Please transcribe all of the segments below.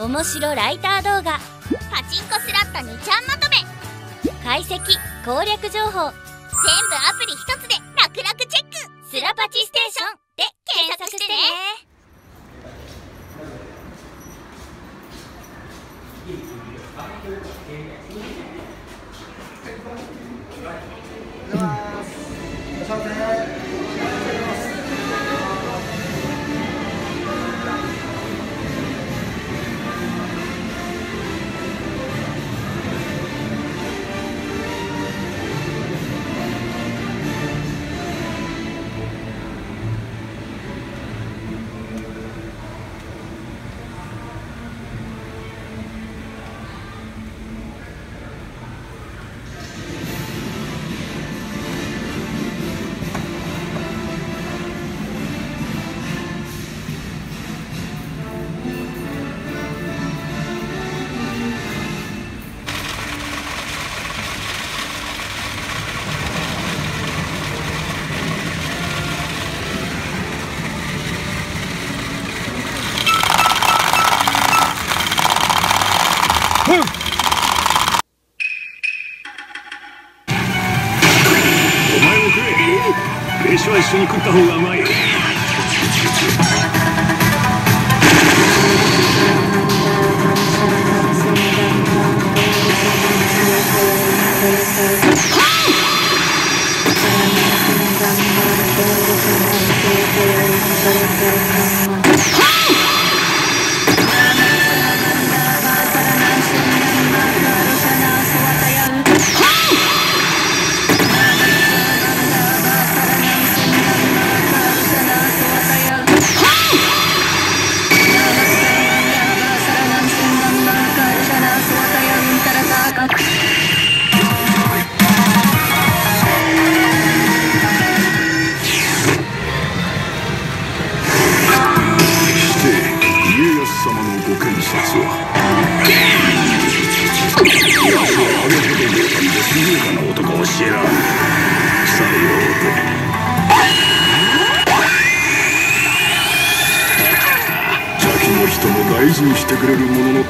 面白ライター動画。パチンコスラット2ちゃんまとめ。解析攻略情報。全部アプリ一つで楽々チェック。スラパチステーション。で検索してね。お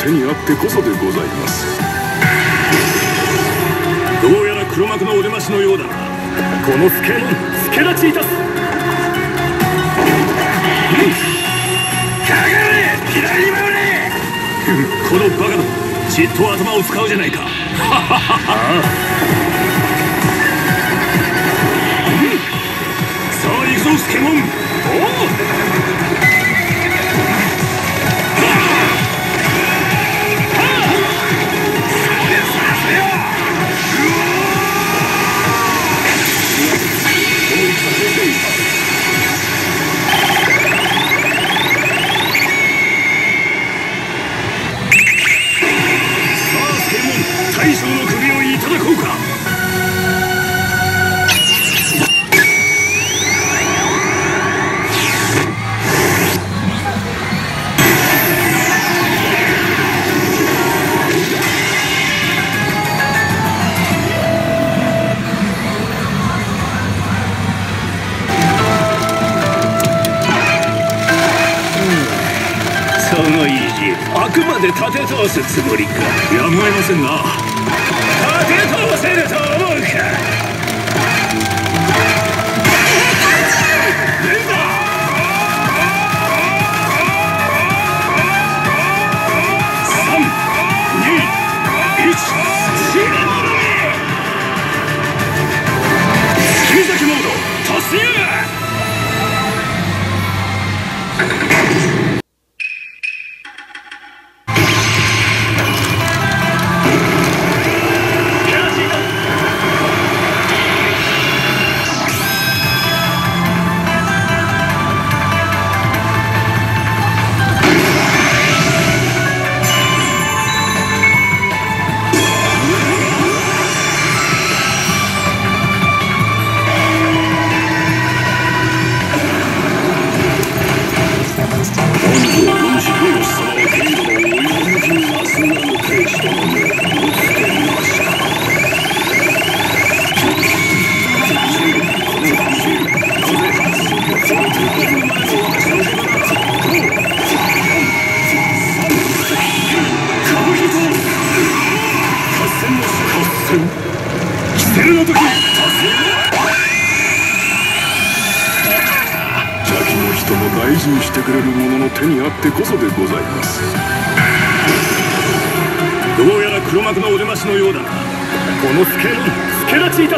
手にあってこそでございます。どうやら黒幕のお出ましのようだな。この助門助立ちいたす。かがれ左に回れこのバカどもじっと頭を使うじゃないか。さあ行くぞスケモンおう。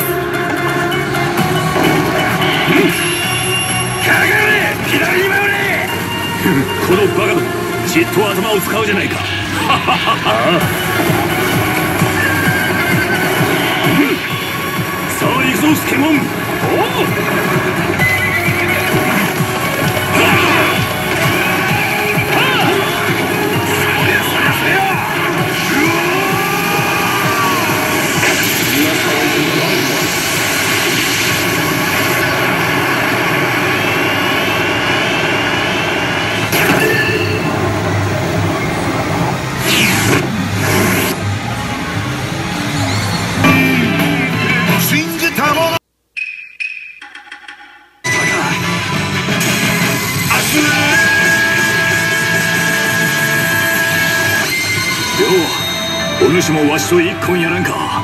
ますかがれ左に回れ。このバカどもじっと頭を使うじゃないか。さあ行くぞスケモン。おう。わしと一本やらんか。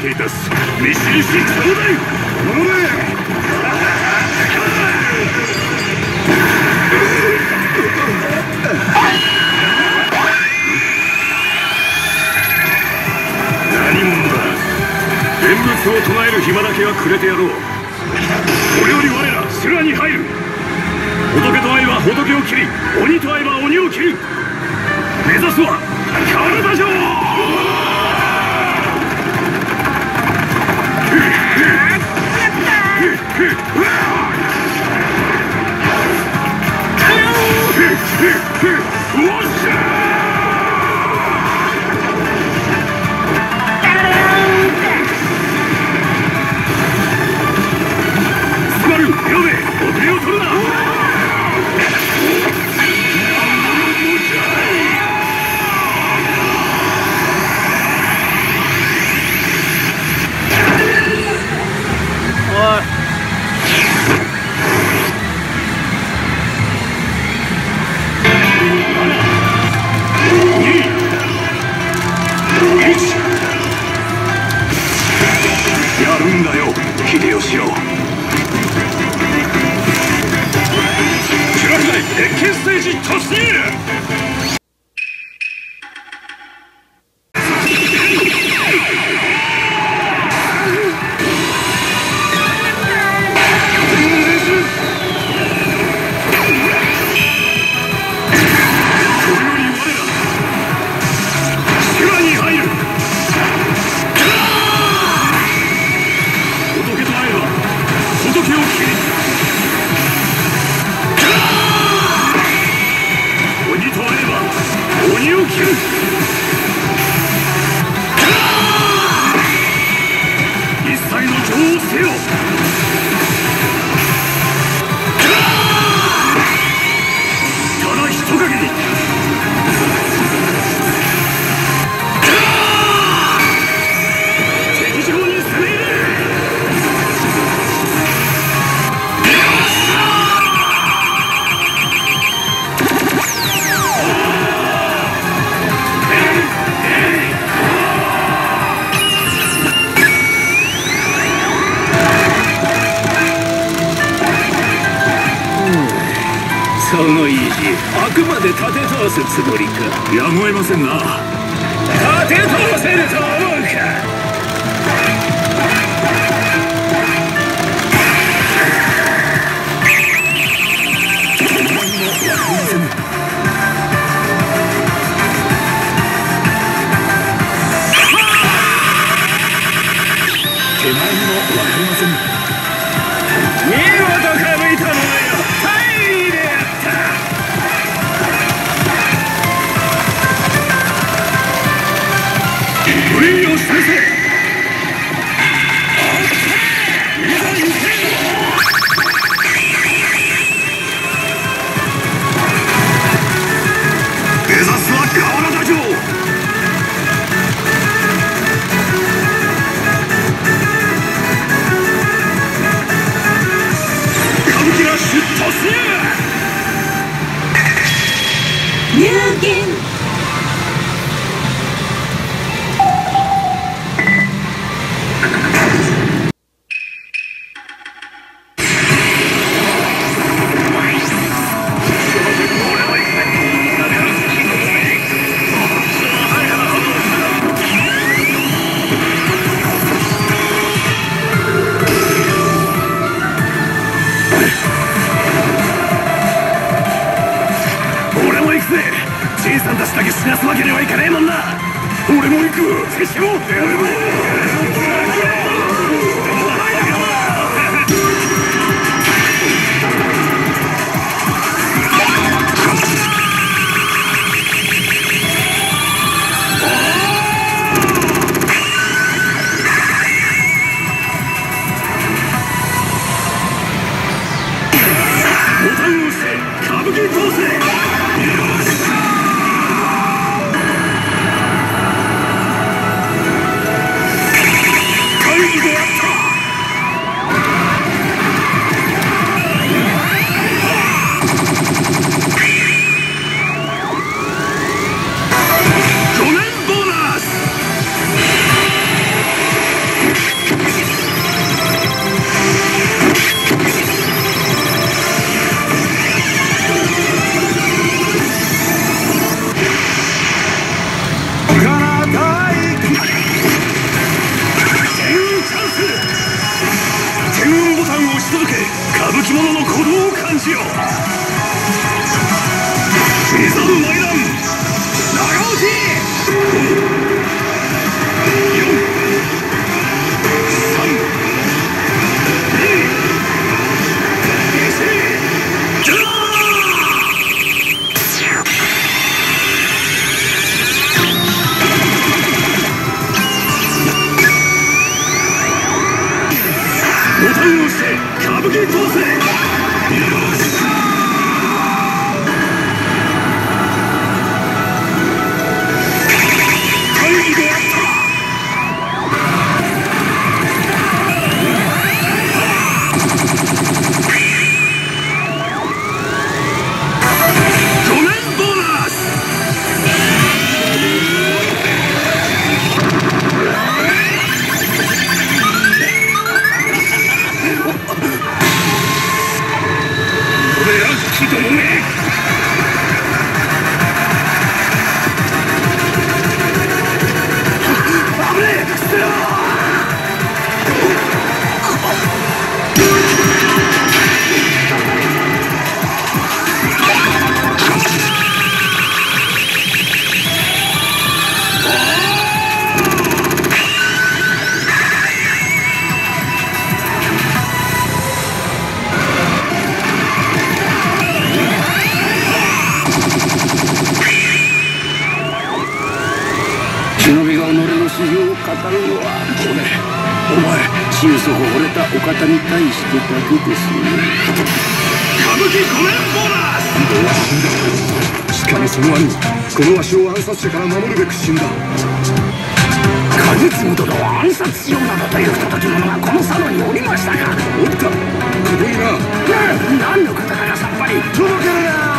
殿とお見受けいたす見知りしいそうだよおれ何者だ念仏を唱える暇だけはくれてやろう。これより我ら修羅に入る。仏と会えば仏を切り鬼と会えば鬼を切る。目指すは体城おっスバルヨベお手を取るな。秀吉よ修羅時代鉄拳ステージ突入！そのいいあくまで立て通すつもりか。やむを得ませんな。立て通せると思うか。お前も忘れませぬラューギ入金。対応して歌舞伎通せ性を語るのはこれお前心底惚れたお方に対してだけです歌舞伎ごめんボーナス。しかもその兄このわしを暗殺者から守るべく死んだ。果実無殿を暗殺しようなどという不届き者がこの佐野におりましたかおったここにな何のことだかさっぱり届ける。な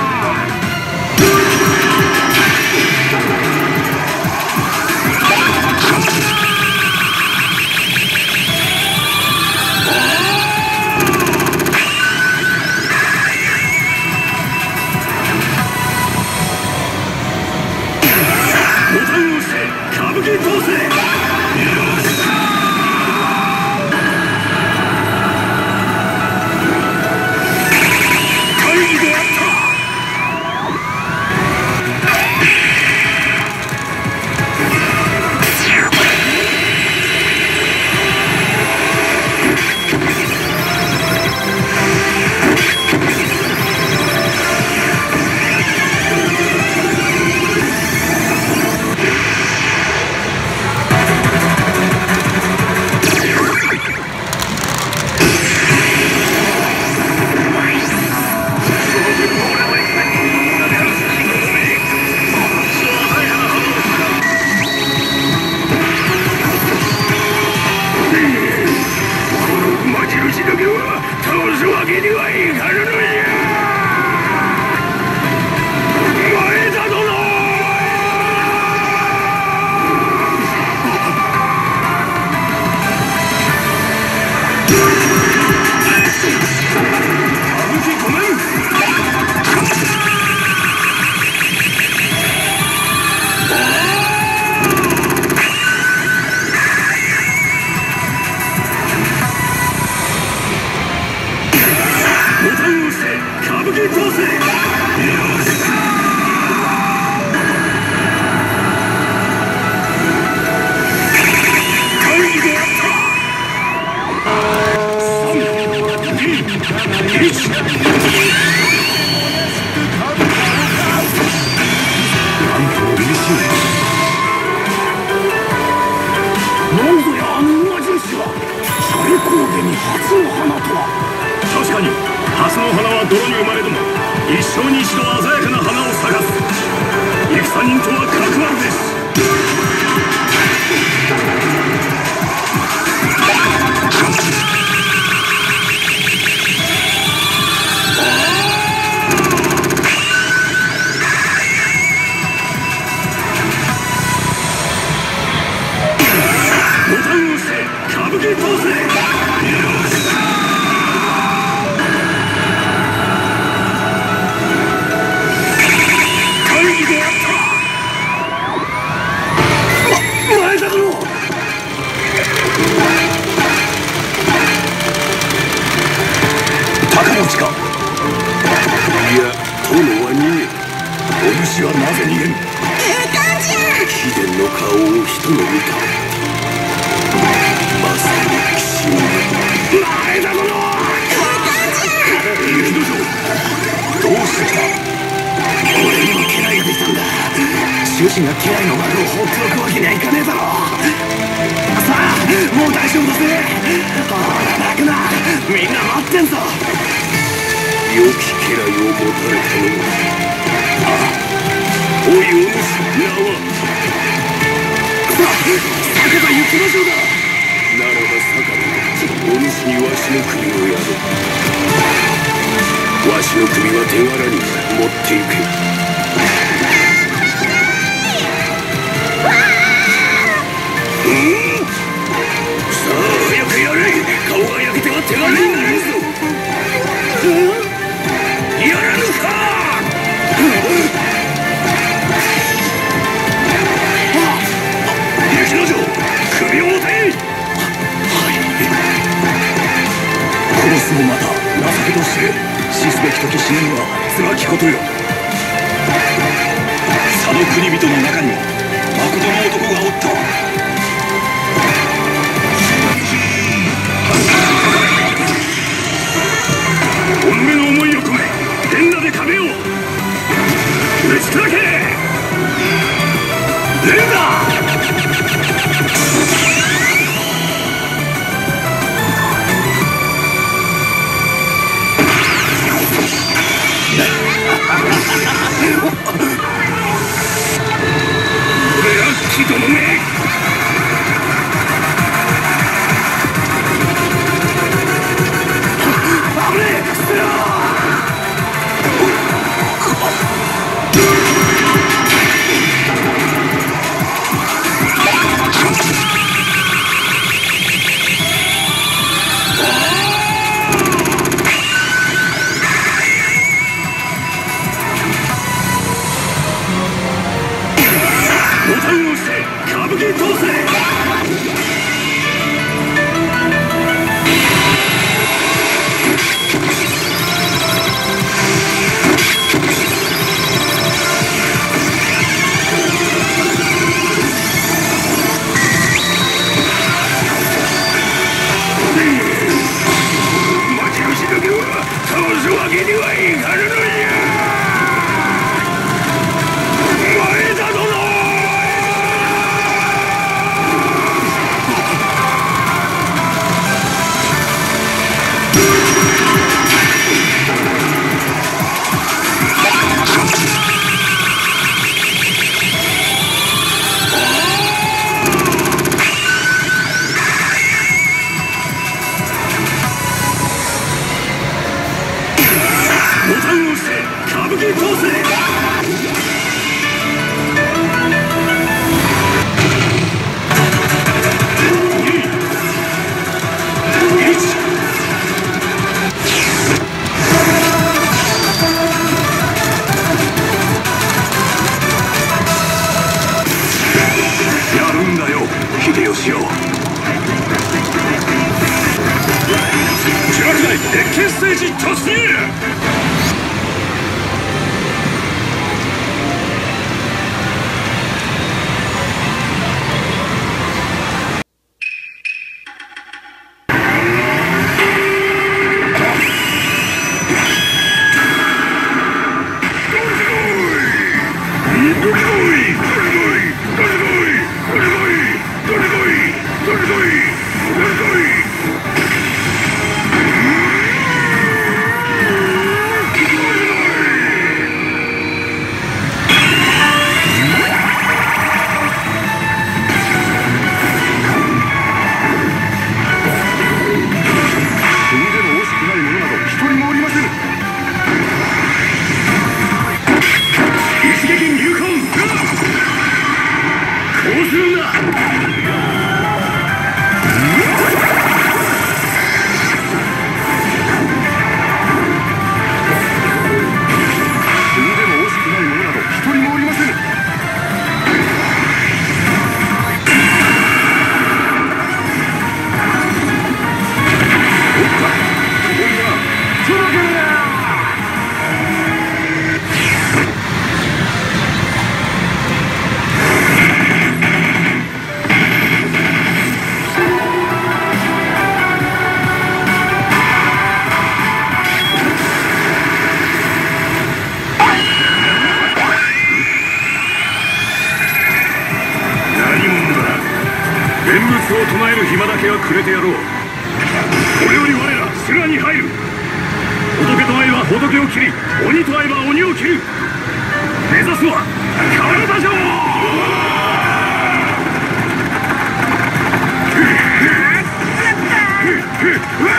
Itachi! 手の丸を放っておくわけにはいかねえだろさあもう大丈夫だぜほらくなみんな待ってんぞ良き家来を持たれたのはおいお主名はさ酒場行きましょうだならば酒場お主にわしの国をやろわしの首は手柄に持っていく。さあ早くやれ。顔が焼けては手がねえ。暇だけはくれてやろう。これより我ら修羅に入る。仏と会えば仏を切り鬼と会えば鬼を斬る。目指すは体じゃ城うわ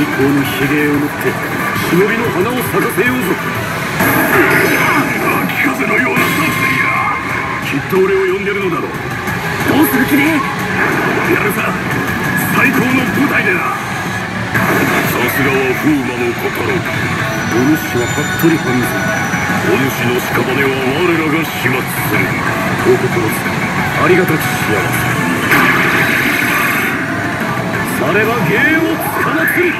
最高のひげを持って忍びの花を咲かせようぞ。秋風のような殺意やきっと俺を呼んでるのだろう。どうする気でやるさ最高の舞台でな。さすがは風魔の小太郎お主は服部半蔵。お主の屍は我らが始末する。報告をつかありがたき幸せ。れば芸をつかまつる。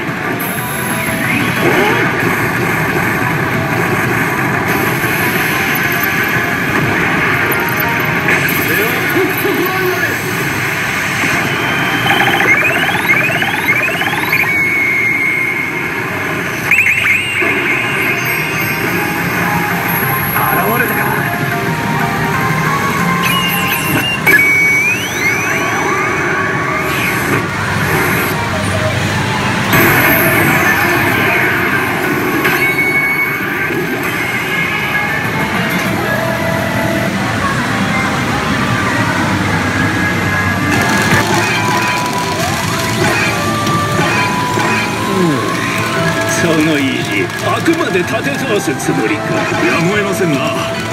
まで立て通すつもりか。やむを得ませんな。